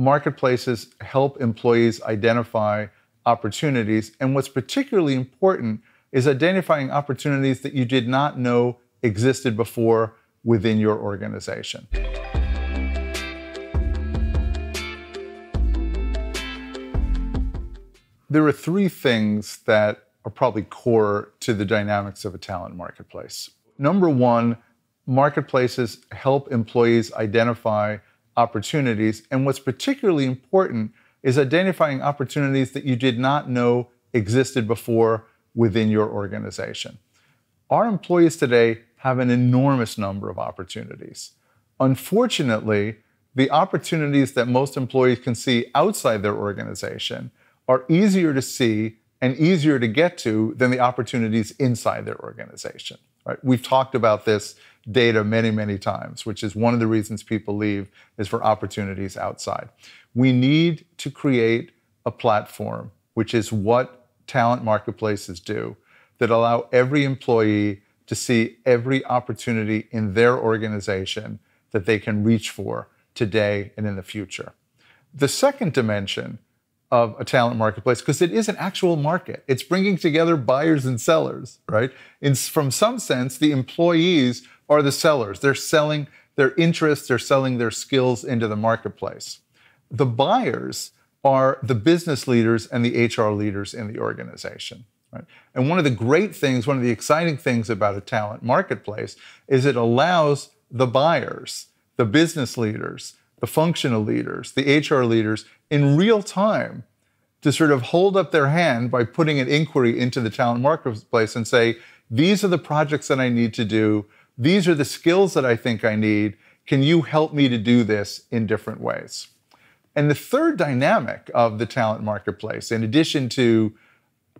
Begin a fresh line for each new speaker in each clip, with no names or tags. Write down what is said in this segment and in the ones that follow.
marketplaces help employees identify opportunities. And what's particularly important is identifying opportunities that you did not know existed before within your organization. There are three things that are probably core to the dynamics of a talent marketplace. Number one, marketplaces help employees identify opportunities. And what's particularly important is identifying opportunities that you did not know existed before within your organization. Our employees today have an enormous number of opportunities. Unfortunately, the opportunities that most employees can see outside their organization are easier to see and easier to get to than the opportunities inside their organization. Right? We've talked about this data many, many times, which is one of the reasons people leave is for opportunities outside. We need to create a platform, which is what talent marketplaces do, that allow every employee to see every opportunity in their organization that they can reach for today and in the future. The second dimension of a talent marketplace because it is an actual market. It's bringing together buyers and sellers, right? In, from some sense, the employees are the sellers. They're selling their interests, they're selling their skills into the marketplace. The buyers are the business leaders and the HR leaders in the organization. Right? And one of the great things, one of the exciting things about a talent marketplace is it allows the buyers, the business leaders, the functional leaders, the HR leaders in real time to sort of hold up their hand by putting an inquiry into the talent marketplace and say, these are the projects that I need to do. These are the skills that I think I need. Can you help me to do this in different ways? And the third dynamic of the talent marketplace, in addition to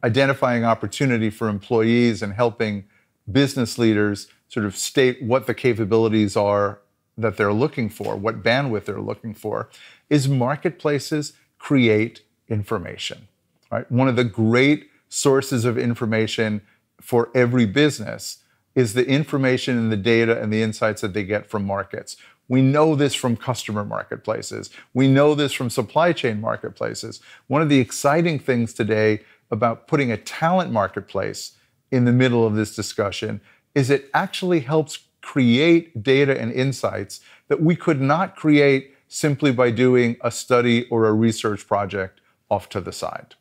identifying opportunity for employees and helping business leaders sort of state what the capabilities are that they're looking for, what bandwidth they're looking for, is marketplaces create information. Right? One of the great sources of information for every business is the information and the data and the insights that they get from markets. We know this from customer marketplaces. We know this from supply chain marketplaces. One of the exciting things today about putting a talent marketplace in the middle of this discussion is it actually helps create data and insights that we could not create simply by doing a study or a research project off to the side.